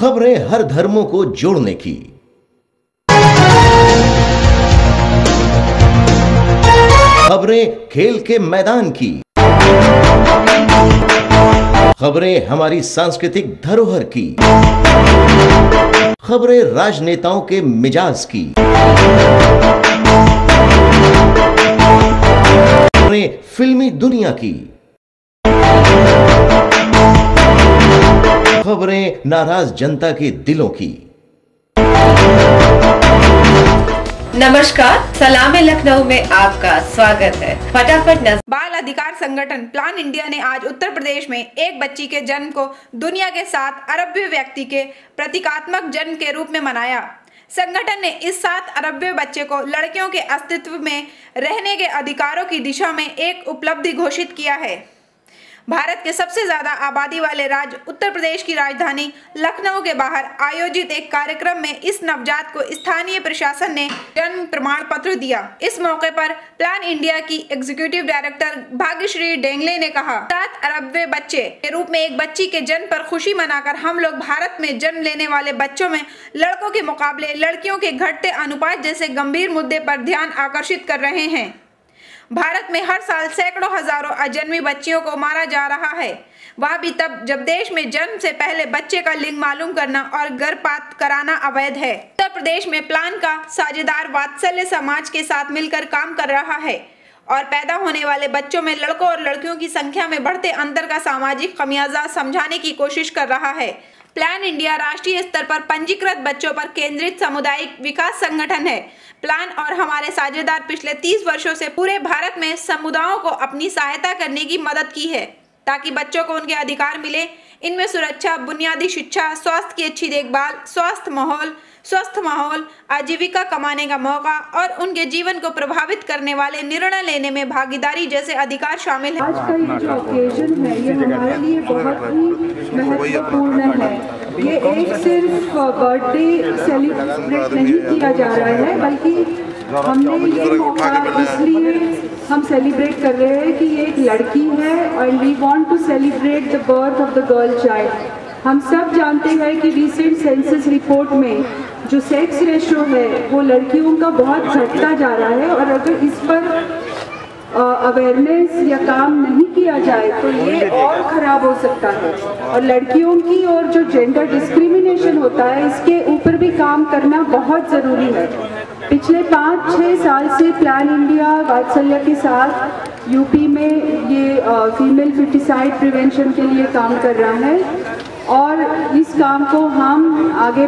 खबरें हर धर्मों को जोड़ने की। खबरें खेल के मैदान की। खबरें हमारी सांस्कृतिक धरोहर की। खबरें राजनेताओं के मिजाज की। खबरें फिल्मी दुनिया की। खबरें नाराज़ जनता के दिलों की। नमस्कार सलाम लखनऊ में आपका स्वागत है। फटाफट नज़र बाल अधिकार संगठन प्लान इंडिया ने आज उत्तर प्रदेश में एक बच्ची के जन्म को दुनिया के सात अरबवे व्यक्ति के प्रतीकात्मक जन्म के रूप में मनाया। संगठन ने इस सात अरबवे बच्चे को लड़कियों के अस्तित्व में रहने के अधिकारों की दिशा में एक उपलब्धि घोषित किया है। भारत के सबसे ज़्यादा आबादी वाले राज्य उत्तर प्रदेश की राजधानी लखनऊ के बाहर आयोजित एक कार्यक्रम में इस नवजात को स्थानीय प्रशासन ने जन्म प्रमाण पत्र दिया। इस मौके पर प्लान इंडिया की एग्जीक्यूटिव डायरेक्टर भाग्यश्री डेंगले ने कहा, सात अरबवे बच्चे के रूप में एक बच्ची के जन्म पर खुशी मनाकर हम लोग भारत में जन्म लेने वाले बच्चों में लड़कों के मुकाबले लड़कियों के घटते अनुपात जैसे गंभीर मुद्दे पर ध्यान आकर्षित कर रहे हैं। भारत में हर साल सैकड़ों हज़ारों अजन्मी बच्चियों को मारा जा रहा है। वह भी तब, जब देश में जन्म से पहले बच्चे का लिंग मालूम करना और गर्भपात कराना अवैध है। उत्तर प्रदेश में प्लान का साझेदार वात्सल्य समाज के साथ मिलकर काम कर रहा है और पैदा होने वाले बच्चों में लड़कों और लड़कियों की संख्या में बढ़ते अंतर का सामाजिक खमियाजा समझाने की कोशिश कर रहा है। प्लान इंडिया राष्ट्रीय स्तर पर पंजीकृत बच्चों पर केंद्रित सामुदायिक विकास संगठन है। प्लान और हमारे साझेदार पिछले 30 वर्षों से पूरे भारत में समुदायों को अपनी सहायता करने की मदद की है, ताकि बच्चों को उनके अधिकार मिले इनमें सुरक्षा, बुनियादी शिक्षा, स्वास्थ्य की अच्छी देखभाल, स्वास्थ्य माहौल, स्वस्थ माहौल, आजीविका कमाने का मौका और उनके जीवन को प्रभावित करने वाले निर्णय लेने में भागीदारी जैसे अधिकार शामिल है। आज का ये जो ओकेजन है, ये हमारे लिए बहुत ही महत्वपूर्ण है। ये एक सिर्फ़ बर्थडे सेलिब्रेट नहीं किया जा रहा है, बल्कि हमने ये मौका इसलिए हम सेलिब्रेट कर रहे हैं कि ये एक लड़की है and we want to celebrate the birth of the girl child हम सब जानते हैं कि रिसेंट सेंसस रिपोर्ट में जो सेक्स रेशो है, वो लड़कियों का बहुत घटता जा रहा है और अगर इस पर अवेयरनेस या काम नहीं किया जाए तो ये और ख़राब हो सकता है। और लड़कियों की और जो जेंडर डिस्क्रिमिनेशन होता है, इसके ऊपर भी काम करना बहुत ज़रूरी है। पिछले पाँच छः साल से प्लान इंडिया वात्सल्य के साथ यूपी में ये फीमेल फिटिसाइड प्रिवेंशन के लिए काम कर रहा है। और इस काम को हम आगे